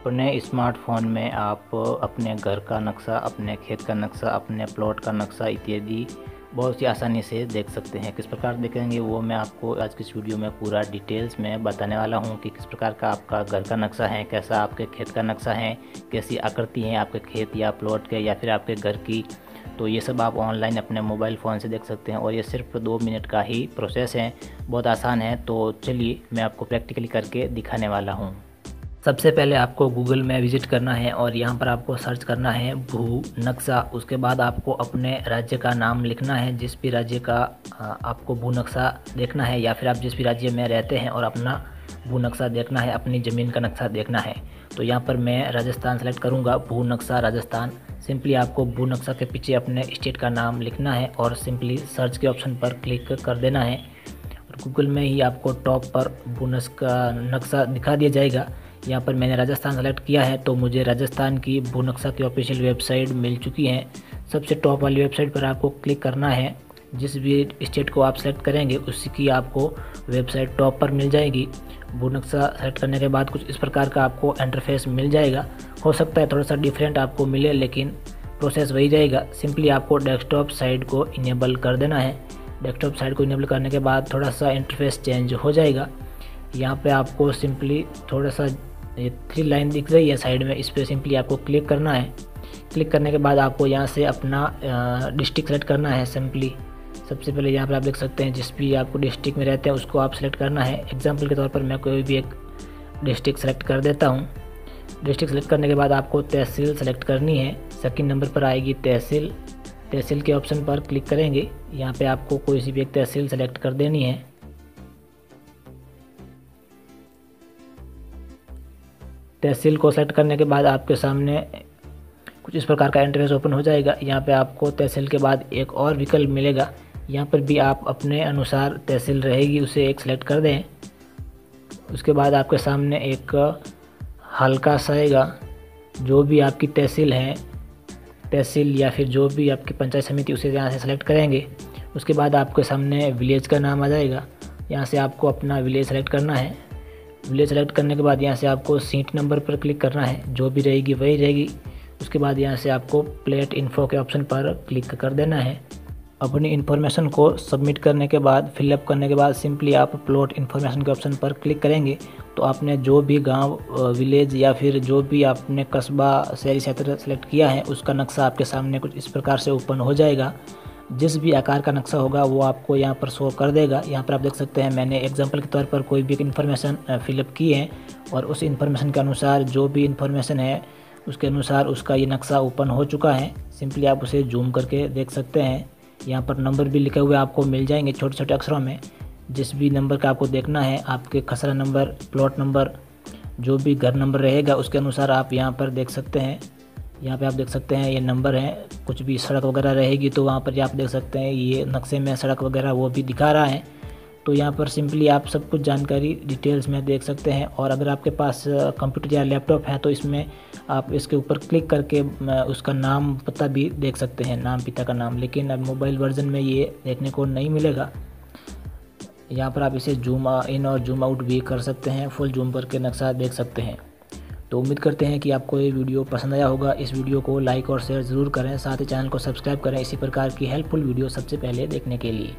अपने स्मार्टफ़ोन में आप अपने घर का नक्शा, अपने खेत का नक्शा, अपने प्लॉट का नक्शा इत्यादि बहुत ही आसानी से देख सकते हैं। किस प्रकार देखेंगे वो मैं आपको आज की इस वीडियो में पूरा डिटेल्स में बताने वाला हूँ कि किस प्रकार का आपका घर का नक्शा है, कैसा आपके खेत का नक्शा है, कैसी आकृति है आपके खेत या प्लॉट के या फिर आपके घर की। तो ये सब आप ऑनलाइन अपने मोबाइल फ़ोन से देख सकते हैं और ये सिर्फ़ दो मिनट का ही प्रोसेस है, बहुत आसान है। तो चलिए मैं आपको प्रैक्टिकली करके दिखाने वाला हूँ। सबसे पहले आपको गूगल में विज़िट करना है और यहाँ पर आपको सर्च करना है भू नक्शा। उसके बाद आपको अपने राज्य का नाम लिखना है, जिस भी राज्य का आपको भू नक्शा देखना है, या फिर आप जिस भी राज्य में रहते हैं और अपना भू नक्शा देखना है, अपनी ज़मीन का नक्शा देखना है। तो यहाँ पर मैं राजस्थान सेलेक्ट करूँगा, भू नक्शा राजस्थान। सिंपली आपको भू नक्शा के पीछे अपने स्टेट का नाम लिखना है और सिंपली सर्च के ऑप्शन पर क्लिक कर देना है। और गूगल में ही आपको टॉप पर भू नक्शा दिखा दिया जाएगा। यहाँ पर मैंने राजस्थान सेलेक्ट किया है तो मुझे राजस्थान की भूनक्शा की ऑफिशियल वेबसाइट मिल चुकी है। सबसे टॉप वाली वेबसाइट पर आपको क्लिक करना है। जिस भी स्टेट को आप सेलेक्ट करेंगे उसकी आपको वेबसाइट टॉप पर मिल जाएगी। भूनक्शा सेलेक्ट करने के बाद कुछ इस प्रकार का आपको इंटरफेस मिल जाएगा। हो सकता है थोड़ा सा डिफरेंट आपको मिले, लेकिन प्रोसेस वही जाएगा। सिंपली आपको डेस्कटॉप साइड को इनेबल कर देना है। डेस्कटॉप साइड को इनेबल करने के बाद थोड़ा सा इंटरफेस चेंज हो जाएगा। यहाँ पे आपको सिंपली थोड़ा सा ये थ्री लाइन दिख रही है साइड में, इस पर सिंपली आपको क्लिक करना है। क्लिक करने के बाद आपको यहाँ से अपना डिस्ट्रिक्ट सेलेक्ट करना है सिंपली सबसे पहले यहाँ पर आप देख सकते हैं, जिस भी आपको डिस्ट्रिक्ट में रहते हैं, उसको आप सेलेक्ट करना है। एग्ज़ाम्पल के तौर पर मैं कोई भी एक डिस्ट्रिक्ट सेलेक्ट कर देता हूँ। डिस्ट्रिक्ट सेलेक्ट करने के बाद आपको तहसील सेलेक्ट करनी है। सेकेंड नंबर पर आएगी तहसील। तहसील के ऑप्शन पर क्लिक करेंगे। यहाँ पे आपको कोई सी भी एक तहसील सेलेक्ट कर देनी है। तहसील को सेलेक्ट करने के बाद आपके सामने कुछ इस प्रकार का इंटरफेस ओपन हो जाएगा। यहाँ पे आपको तहसील के बाद एक और विकल्प मिलेगा। यहाँ पर भी आप अपने अनुसार तहसील रहेगी, उसे एक सेलेक्ट कर दें। उसके बाद आपके सामने एक हल्का सा आएगा। जो भी आपकी तहसील है, तहसील या फिर जो भी आपकी पंचायत समिति, उसे यहाँ से सेलेक्ट करेंगे। उसके बाद आपके सामने विलेज का नाम आ जाएगा। यहाँ से आपको अपना विलेज सेलेक्ट करना है। विलेज सेलेक्ट करने के बाद यहाँ से आपको सीट नंबर पर क्लिक करना है। जो भी रहेगी वही रहेगी। उसके बाद यहाँ से आपको प्लेट इन्फो के ऑप्शन पर क्लिक कर देना है। अपनी इन्फॉर्मेशन को सबमिट करने के बाद फिलअप करने के बाद सिंपली आप प्लॉट इन्फॉर्मेशन के ऑप्शन पर क्लिक करेंगे। तो आपने जो भी गाँव विलेज या फिर जो भी आपने कस्बा, शहरी क्षेत्र सेलेक्ट किया है, उसका नक्शा आपके सामने कुछ इस प्रकार से ओपन हो जाएगा। जिस भी आकार का नक्शा होगा, वो आपको यहाँ पर शो कर देगा। यहाँ पर आप देख सकते हैं, मैंने एग्जांपल के तौर पर कोई भी इन्फॉर्मेशन फिलअप की है और उस इन्फॉर्मेशन के अनुसार जो भी इन्फॉर्मेशन है, उसके अनुसार उसका ये नक्शा ओपन हो चुका है। सिंपली आप उसे जूम करके देख सकते हैं। यहाँ पर नंबर भी लिखे हुए आपको मिल जाएँगे छोटे छोटे अक्षरों में। जिस भी नंबर का आपको देखना है, आपके खसरा नंबर प्लॉट नंबर जो भी घर नंबर रहेगा, उसके अनुसार आप यहाँ पर देख सकते हैं। यहाँ पे आप देख सकते हैं, ये नंबर है, कुछ भी सड़क वगैरह रहेगी तो वहाँ पर आप देख सकते हैं, ये नक्शे में सड़क वगैरह वो भी दिखा रहा है। तो यहाँ पर सिंपली आप सब कुछ जानकारी, डिटेल्स में देख सकते हैं और अगर आपके पास कंप्यूटर या लैपटॉप है तो इसमें आप इसके ऊपर क्लिक करके उसका नाम पता भी देख सकते हैं, नाम पिता का नाम। लेकिन अब मोबाइल वर्जन में ये देखने को नहीं मिलेगा। यहाँ पर आप इसे जूम इन और जूम आउट भी कर सकते हैं, फुल जूम करके नक्शा देख सकते हैं। तो उम्मीद करते हैं कि आपको ये वीडियो पसंद आया होगा। इस वीडियो को लाइक और शेयर ज़रूर करें, साथ ही चैनल को सब्सक्राइब करें इसी प्रकार की हेल्पफुल वीडियो सबसे पहले देखने के लिए।